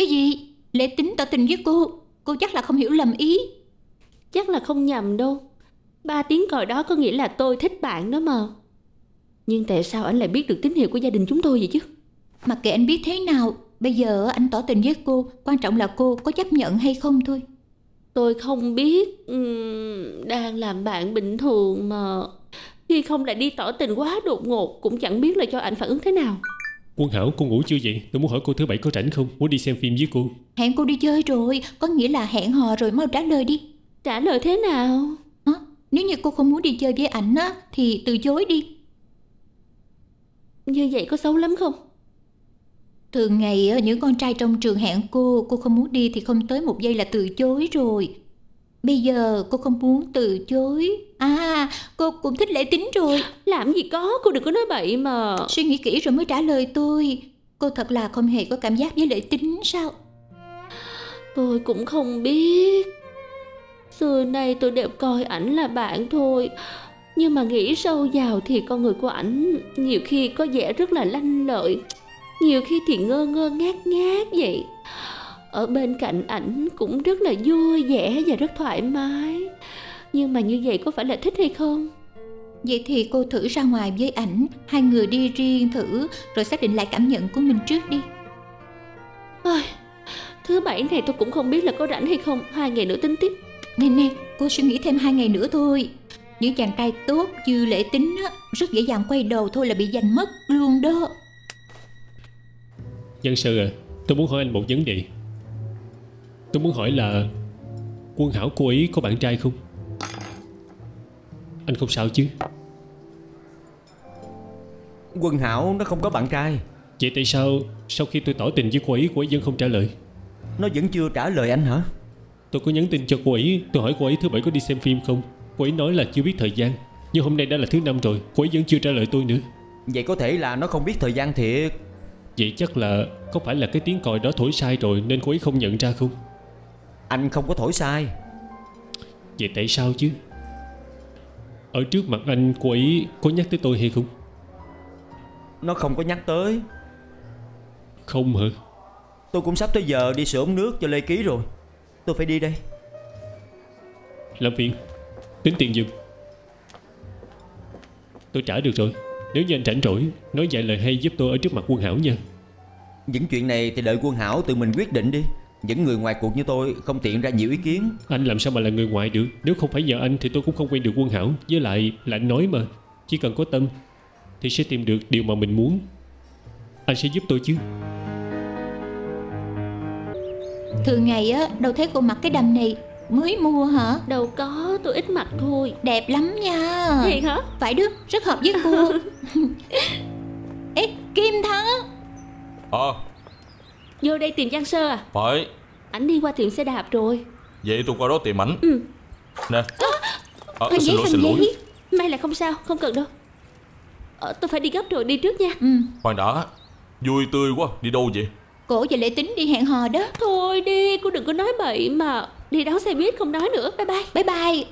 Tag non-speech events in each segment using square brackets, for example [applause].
Cái gì? Lễ tính tỏ tình với cô. Cô chắc là không hiểu lầm ý. Chắc là không nhầm đâu. Ba tiếng còi đó có nghĩa là tôi thích bạn đó mà. Nhưng tại sao anh lại biết được tín hiệu của gia đình chúng tôi vậy chứ? Mặc kệ anh biết thế nào Bây giờ anh tỏ tình với cô Quan trọng là cô có chấp nhận hay không thôi. Tôi không biết Ừm, Đang làm bạn bình thường mà Khi không lại đi tỏ tình quá đột ngột Cũng chẳng biết là cho anh phản ứng thế nào Quân Hảo cô ngủ chưa vậy? Tôi muốn hỏi cô thứ bảy có rảnh không? Muốn đi xem phim với cô. Hẹn cô đi chơi rồi. Có nghĩa là hẹn hò rồi mau trả lời đi. Trả lời thế nào? Hả? Nếu như cô không muốn đi chơi với ảnh á Thì từ chối đi. Như vậy có xấu lắm không? Thường ngày á, những con trai trong trường hẹn cô Cô không muốn đi thì không tới một giây là từ chối rồi. Bây giờ cô không muốn từ chối. À cũng thích lễ tính rồi. Làm gì có cô đừng có nói bậy mà. Suy nghĩ kỹ rồi mới trả lời tôi. Cô thật là không hề có cảm giác với lễ tính sao? Tôi cũng không biết. Xưa nay tôi đều coi ảnh là bạn thôi. Nhưng mà nghĩ sâu vào thì con người của ảnh Nhiều khi có vẻ rất là lanh lợi. Nhiều khi thì ngơ ngơ ngát ngát vậy. Ở bên cạnh ảnh cũng rất là vui vẻ và rất thoải mái. Nhưng mà như vậy có phải là thích hay không? Vậy thì cô thử ra ngoài với ảnh. Hai người đi riêng thử Rồi xác định lại cảm nhận của mình trước đi. Ôi, Thứ bảy này tôi cũng không biết là có rảnh hay không. Hai ngày nữa tính tiếp. Nè nè cô suy nghĩ thêm hai ngày nữa thôi. Những chàng trai tốt như lễ tính á Rất dễ dàng quay đầu thôi là bị giành mất luôn đó. Dân sư à Tôi muốn hỏi anh một vấn đề. Tôi muốn hỏi là Quân Hảo cô ấy có bạn trai không Anh không sao chứ? Quân Hảo nó không có bạn trai. Vậy tại sao Sau khi tôi tỏ tình với cô ấy Cô ấy vẫn không trả lời? Nó vẫn chưa trả lời anh hả? Tôi có nhắn tin cho cô ấy Tôi hỏi cô ấy thứ bảy có đi xem phim không? Cô ấy nói là chưa biết thời gian Nhưng hôm nay đã là thứ năm rồi Cô ấy vẫn chưa trả lời tôi nữa. Vậy có thể là nó không biết thời gian thiệt. Vậy chắc là Có phải là cái tiếng còi đó thổi sai rồi Nên cô ấy không nhận ra không? Anh không có thổi sai. Vậy tại sao chứ Ở trước mặt anh cô ấy có nhắc tới tôi hay không? Nó không có nhắc tới. Không hả? Tôi cũng sắp tới giờ đi sửa ống nước cho Lê Ký rồi. Tôi phải đi đây. Làm phiền Tính tiền giùm Tôi trả được rồi. Nếu như anh rảnh rỗi Nói vài lời hay giúp tôi ở trước mặt quân hảo nha. Những chuyện này thì đợi quân Hảo tự mình quyết định đi Những người ngoài cuộc như tôi không tiện ra nhiều ý kiến. Anh làm sao mà là người ngoài được? Nếu không phải nhờ anh thì tôi cũng không quen được quân hảo. Với lại là anh nói mà Chỉ cần có tâm Thì sẽ tìm được điều mà mình muốn. Anh sẽ giúp tôi chứ. Thường ngày á đâu thấy cô mặc cái đầm này Mới mua hả? Đâu có tôi ít mặc thôi. Đẹp lắm nha. Thiệt hả? Phải đức rất hợp với cô. [laughs] Ê Kim Thắng. Ờ Vô đây tìm Giang Sơ à? Phải. Ảnh đi qua tiệm xe đạp rồi. Vậy tôi qua đó tìm ảnh. Ừ. Nè. Ờ, Khăn Xin giấy lỗi khăn xin lỗi. Giấy May là không sao không cần đâu. Ờ, Tôi phải đi gấp rồi đi trước nha. Ừ. Khoan đã. Vui tươi quá Đi đâu vậy? Cổ và lễ tính đi hẹn hò đó. Thôi đi cô đừng có nói bậy mà. Đi đón xe buýt không nói nữa. Bye bye. Bye bye.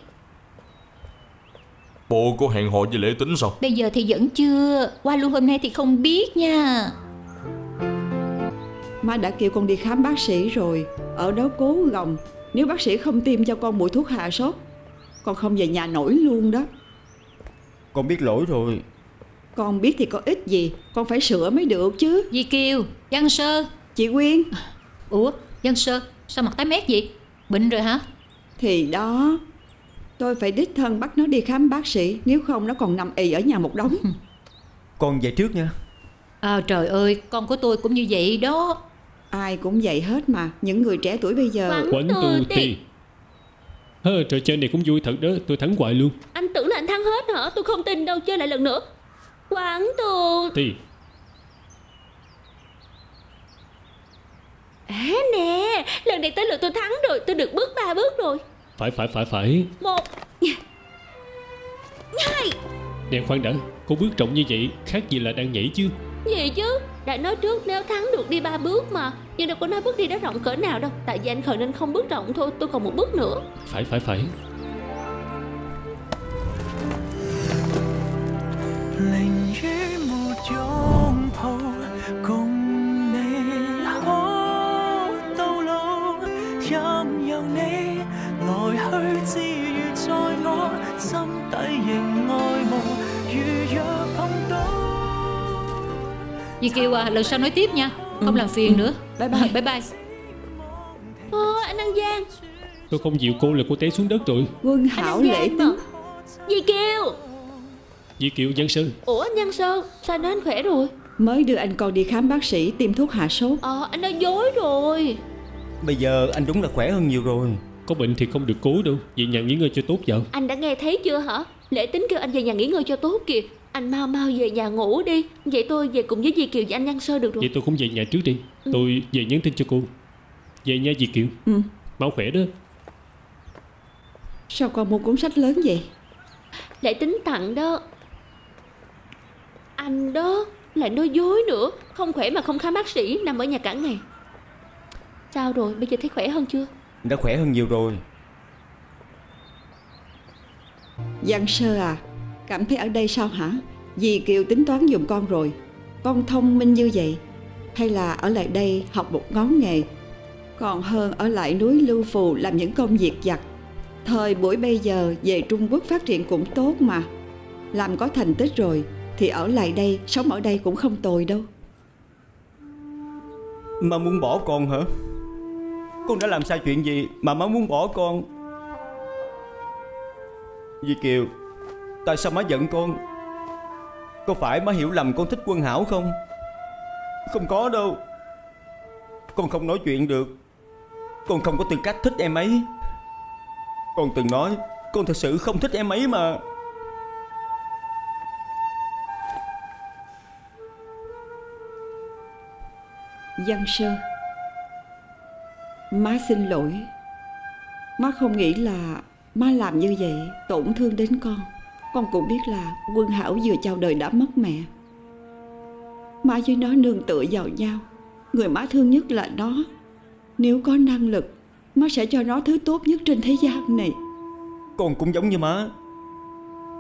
Bộ có hẹn hò với lễ tính sao? Bây giờ thì vẫn chưa. Qua luôn hôm nay thì không biết nha Má đã kêu con đi khám bác sĩ rồi. Ở đó cố gồng. Nếu bác sĩ không tiêm cho con mũi thuốc hạ sốt Con không về nhà nổi luôn đó. Con biết lỗi rồi. Con biết thì có ích gì Con phải sửa mới được chứ. Di Kiều Văn Sơ. Chị Quyên. Ủa Văn Sơ Sao mặt tái mét vậy? Bệnh rồi hả? Thì đó Tôi phải đích thân bắt nó đi khám bác sĩ Nếu không nó còn nằm ì ở nhà một đống. Con về trước nha. À trời ơi Con của tôi cũng như vậy đó Ai cũng vậy hết mà Những người trẻ tuổi bây giờ. Quán Quánh tu ti. Hơ, trò chơi này cũng vui thật đó Tôi thắng hoài luôn. Anh tưởng là anh thắng hết hả? Tôi không tin đâu chơi lại lần nữa. Quán tu Ti À nè Lần này tới lượt tôi thắng rồi Tôi được bước ba bước rồi. Phải phải phải phải. Một. Hai Nè khoan đã Cô bước trọng như vậy Khác gì là đang nhảy chứ Đã nói trước nếu thắng được đi ba bước mà Nhưng đâu có nói bước đi đó rộng cỡ nào đâu Tại vì anh khờ nên không bước rộng thôi Tôi còn một bước nữa Phải phải phải宁于没拥抱，共你可 任由你来去，自如在我心底仍爱慕。如若碰到。 Dì Kiều à lần sau nói tiếp nha. Không làm phiền nữa. Bye bye. Bye bye. Ơ anh An Giang. Tôi không dịu cô là cô té xuống đất rồi. Quân Hảo lễ Giang tính. Dì Kiều. Dì Kiều Giang Sơn. Ủa anh Văn Sơn Sao anh nói anh khỏe rồi? Mới đưa anh con đi khám bác sĩ tiêm thuốc hạ sốt. Ờ anh nói dối rồi. Bây giờ anh đúng là khỏe hơn nhiều rồi. Có bệnh thì không được cố đâu. Về nhà nghỉ ngơi cho tốt vào Anh đã nghe thấy chưa hả? Lễ tính kêu anh về nhà nghỉ ngơi cho tốt kìa Anh mau mau về nhà ngủ đi. Vậy tôi về cùng với dì Kiều và anh Văn Sơn được rồi. Vậy tôi cũng về nhà trước đi. Tôi về nhắn tin cho cô. Về nha dì Kiều. Ừ. Mau khỏe đó. Sao con mua cuốn sách lớn vậy? Lễ tính tặng đó. Anh đó Lại nói dối nữa. Không khỏe mà không khám bác sĩ Nằm ở nhà cả ngày. Sao rồi? Bây giờ thấy khỏe hơn chưa? Đã khỏe hơn nhiều rồi. Giang Sơ à Cảm thấy ở đây sao hả? Dì Kiều tính toán dùng con rồi. Con thông minh như vậy, Hay là ở lại đây học một ngón nghề? Còn hơn ở lại núi Lưu Phù Làm những công việc giặt Thời buổi bây giờ về Trung Quốc phát triển cũng tốt mà. Làm có thành tích rồi, Thì ở lại đây, Sống ở đây cũng không tồi đâu. Mà muốn bỏ con hả? Con đã làm sai chuyện gì Mà má muốn bỏ con? Dì Kiều Tại sao má giận con? Có phải má hiểu lầm con thích quân hảo không? Không có đâu. Con không nói chuyện được. Con không có tư cách thích em ấy. Con từng nói, Con thật sự không thích em ấy mà. Giang Sơ, Má xin lỗi. Má không nghĩ là má làm như vậy tổn thương đến con. Con cũng biết là Quân Hảo vừa chào đời đã mất mẹ. Má với nó nương tựa vào nhau. Người má thương nhất là nó. Nếu có năng lực Má sẽ cho nó thứ tốt nhất trên thế gian này. Con cũng giống như má.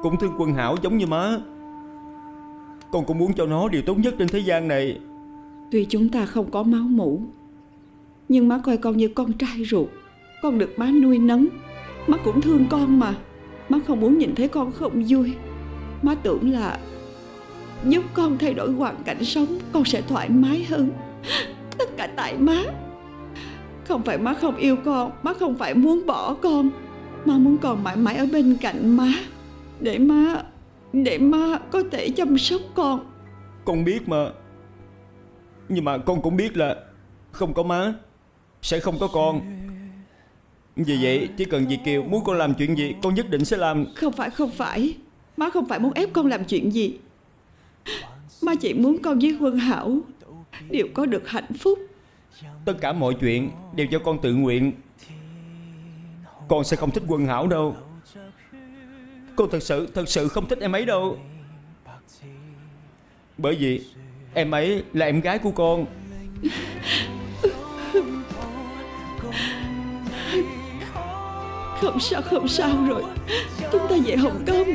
Cũng thương quân hảo giống như má. Con cũng muốn cho nó điều tốt nhất trên thế gian này. Tuy chúng ta không có máu mủ Nhưng má coi con như con trai ruột. Con được má nuôi nấng. Má cũng thương con mà Má không muốn nhìn thấy con không vui. Má tưởng là Giúp con thay đổi hoàn cảnh sống, Con sẽ thoải mái hơn. Tất cả tại má. Không phải má không yêu con, Má không phải muốn bỏ con. Má muốn con mãi mãi ở bên cạnh má, Để má Để má có thể chăm sóc con. Con biết mà. Nhưng mà con cũng biết là Không có má, Sẽ không có con. Vì vậy? Chỉ cần dì Kiều muốn con làm chuyện gì Con nhất định sẽ làm. Không phải không phải. Má không phải muốn ép con làm chuyện gì. Má chỉ muốn con với Quân Hảo Đều có được hạnh phúc. Tất cả mọi chuyện đều do con tự nguyện. Con sẽ không thích quân hảo đâu. Con thật sự Thật sự không thích em ấy đâu. Bởi vì Em ấy là em gái của con [laughs] Không sao không sao rồi. Chúng ta về Hồng Kông.